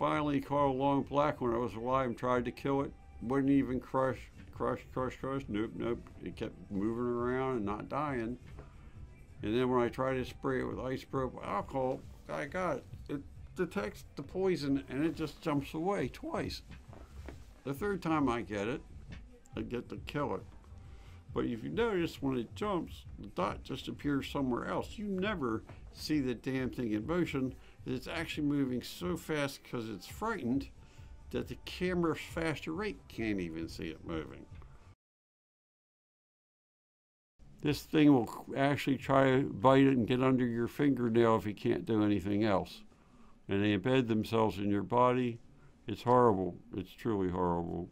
finally caught a long black when I was alive and tried to kill it. Wouldn't even crush, crush, crush, crush. Nope, nope. It kept moving around and not dying. And then when I tried to spray it with isopropyl alcohol, I got it. It detects the poison and it just jumps away twice. The third time I get it, I get to kill it. But if you notice, when it jumps, the dot just appears somewhere else. You never see the damn thing in motion. It's actually moving so fast because it's frightened that the camera's faster rate can't even see it moving. This thing will actually try to bite it and get under your fingernail if you can't do anything else. And they embed themselves in your body. It's horrible. It's truly horrible.